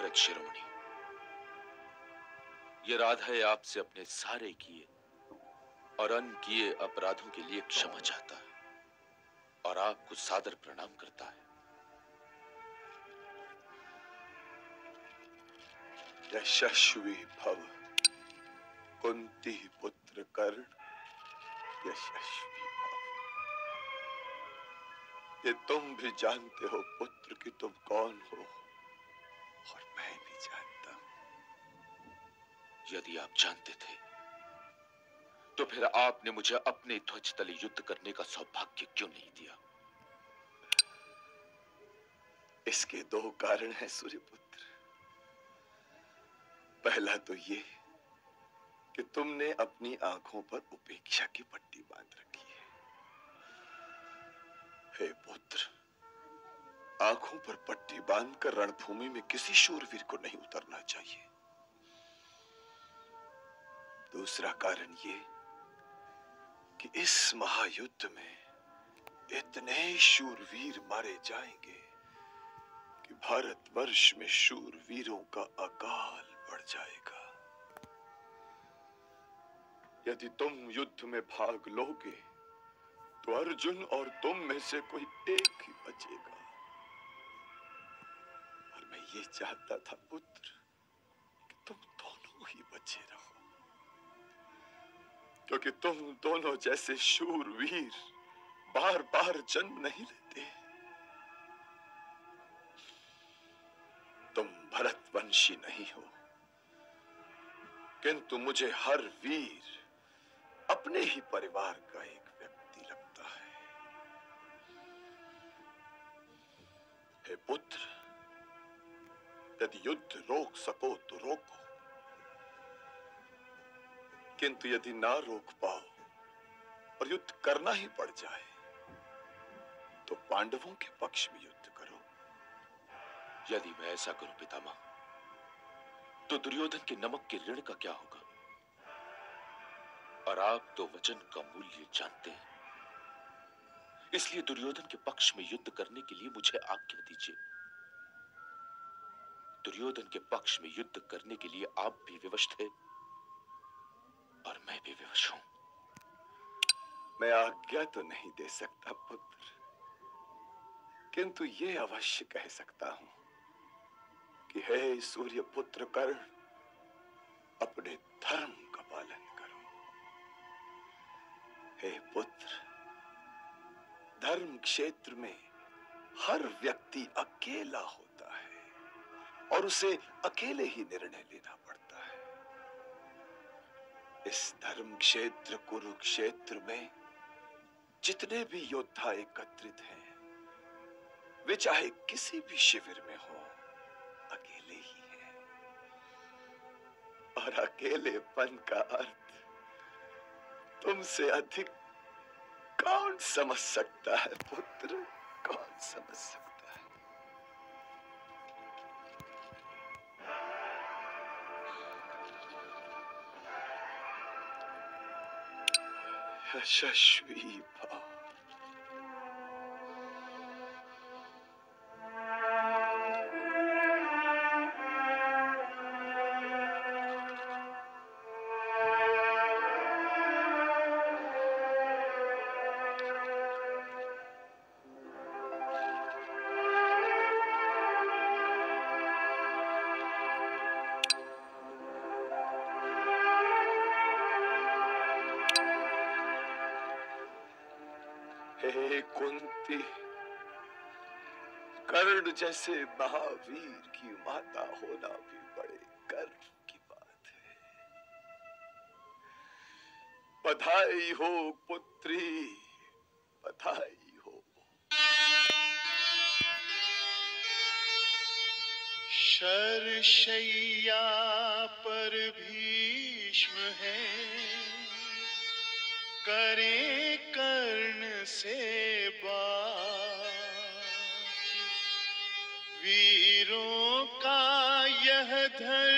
भरत शिरोमणि। ये राधा आपसे अपने सारे किए और अन किए अपराधों के लिए क्षमा चाहता है और आपको सादर प्रणाम करता है। यशस्वी भव। कुंती पुत्र कर्ण, यशस्वी भव। ये तुम भी जानते हो पुत्र कि तुम कौन हो? यदि आप जानते थे तो फिर आपने मुझे अपने ध्वज तले युद्ध करने का सौभाग्य क्यों नहीं दिया? इसके दो कारण हैं, सूर्यपुत्र। पहला तो ये कि तुमने अपनी आँखों पर उपेक्षा की पट्टी बाँध रखी है। हे पुत्र, आँखों पर पट्टी बांधकर रणभूमि में किसी शूरवीर को नहीं उतरना चाहिए। दूसरा कारण ये कि इस महायुद्ध में इतने शूरवीर मारे जाएँगे कि भारतवर्ष में शूरवीरों का अकाल बढ़ जाएगा। यदि तुम युद्ध में भाग लोगे तो अर्जुन और तुम में से कोई एक ही बचेगा। और मैं ये चाहता था पुत्र, कि तुम दोनों ही बचे रहो। क्योंकि तुम दोनों जैसे शूरवीर बार बार जन्म नहीं लेते। तुम भरतवंशी नहीं हो। किंतु मुझे हर वीर अपने ही परिवार का एक व्यक्ति लगता है। हे पुत्र, यदि युद्ध रोक सको तो रोको। किंतु यदि ना रोक पाओ और युद्ध करना ही पड़ जाए तो पांडवों के पक्ष में युद्ध करो। यदि मैं ऐसा करूँ, पितामह तो दुर्योधन के नमक के ऋण का क्या होगा? और आप तो वचन का मूल्य जानते हैं। इसलिए दुर्योधन के पक्ष में युद्ध करने के लिए मुझे आज्ञा दीजिए। दुर्योधन के पक्ष में युद्ध करने के लिए आप भी विवश थे और मैं भी विवश हूँ। मैं आज्ञा तो नहीं दे सकता, पुत्र। किंतु ये अवश्य कह सकता हूँ कि हे सूर्य पुत्र कर्ण, अपने धर्म का पालन करो। हे पुत्र, धर्म क्षेत्र में हर व्यक्ति अकेला होता है और उसे अकेले ही निर्णय लेना पड़ता है। इस धर्म क्षेत्र कुरुक्षेत्र में जितने भी योद्धा एकत्रित हैं, वे चाहे किसी भी शिविर में हो, अकेले ही हैं। और अकेलेपन का अर्थ तुमसे अधिक कौन समझ सकता है, पुत्र? कौन समझ सकता है? यशस्वी भव हे कुंती, कर्ण जैसे महावीर की माता होना भी बड़े गर्व की बात है। बधाई हो पुत्री, बधाई हो। शरशैया पर भीष्म है। करें कर्ण से बात। वीरों का यह धर्म